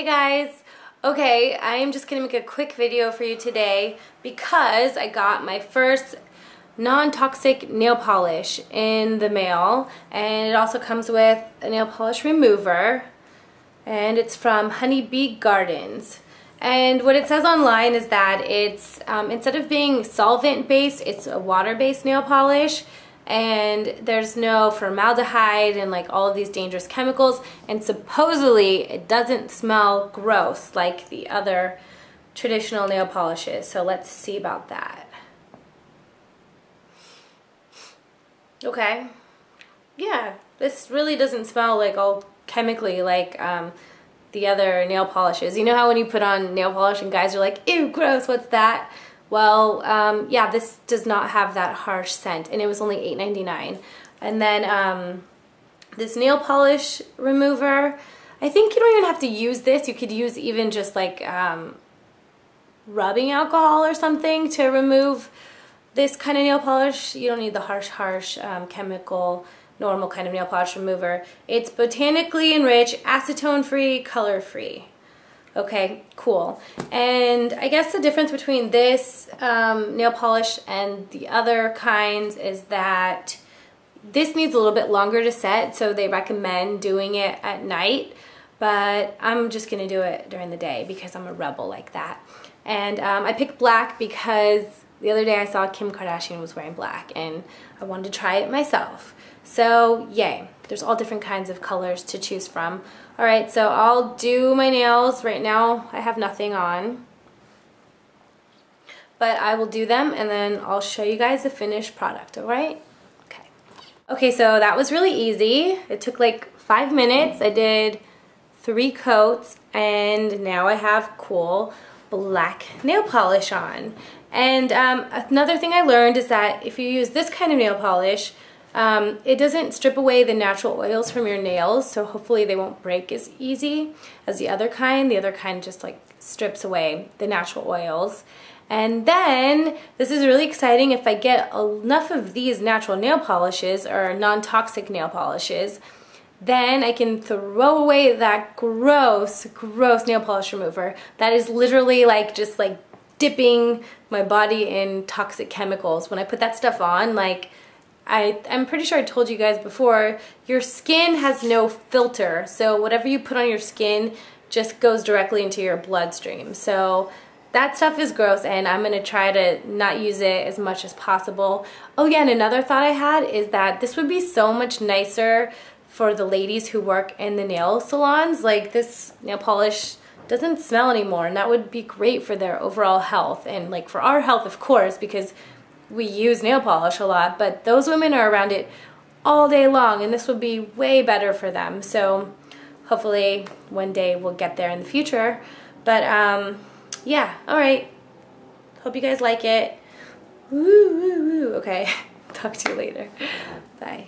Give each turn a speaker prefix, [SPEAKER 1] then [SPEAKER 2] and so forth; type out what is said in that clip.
[SPEAKER 1] Hey guys! Okay, I am just going to make a quick video for you today because I got my first non-toxic nail polish in the mail and it also comes with a nail polish remover and it's from Honeybee Gardens. And what it says online is that it's, um, instead of being solvent based, it's a water based nail polish and there's no formaldehyde and like all of these dangerous chemicals. And supposedly it doesn't smell gross like the other traditional nail polishes. So let's see about that. Okay. Yeah this really doesn't smell like all chemically like um, the other nail polishes. You know how when you put on nail polish and guys are like ew gross what's that well, um, yeah, this does not have that harsh scent, and it was only $8.99. And then um, this nail polish remover, I think you don't even have to use this. You could use even just like um, rubbing alcohol or something to remove this kind of nail polish. You don't need the harsh, harsh um, chemical normal kind of nail polish remover. It's botanically enriched, acetone-free, color-free. Okay, cool. And I guess the difference between this um, nail polish and the other kinds is that this needs a little bit longer to set, so they recommend doing it at night, but I'm just gonna do it during the day because I'm a rebel like that. And um, I picked black because the other day I saw Kim Kardashian was wearing black and I wanted to try it myself. So yay, there's all different kinds of colors to choose from. All right, so I'll do my nails. Right now I have nothing on. But I will do them and then I'll show you guys the finished product, all right? Okay. Okay, so that was really easy. It took like five minutes. I did three coats and now I have cool black nail polish on. And um, another thing I learned is that if you use this kind of nail polish, um, it doesn't strip away the natural oils from your nails, so hopefully they won't break as easy as the other kind. The other kind just like strips away the natural oils. And then, this is really exciting, if I get enough of these natural nail polishes or non-toxic nail polishes, then I can throw away that gross, gross nail polish remover. That is literally like just like dipping my body in toxic chemicals. When I put that stuff on, like I, I'm pretty sure I told you guys before, your skin has no filter. So whatever you put on your skin just goes directly into your bloodstream. So that stuff is gross and I'm going to try to not use it as much as possible. Oh yeah, and another thought I had is that this would be so much nicer for the ladies who work in the nail salons. Like this nail polish doesn't smell anymore and that would be great for their overall health and like for our health of course because we use nail polish a lot, but those women are around it all day long and this would be way better for them. So hopefully one day we'll get there in the future. But um, yeah, all right. Hope you guys like it. Woo, woo, woo. Okay, talk to you later. Bye.